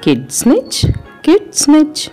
Kid snitch, kid snitch.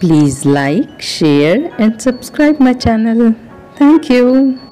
Please like, share and subscribe my channel. Thank you.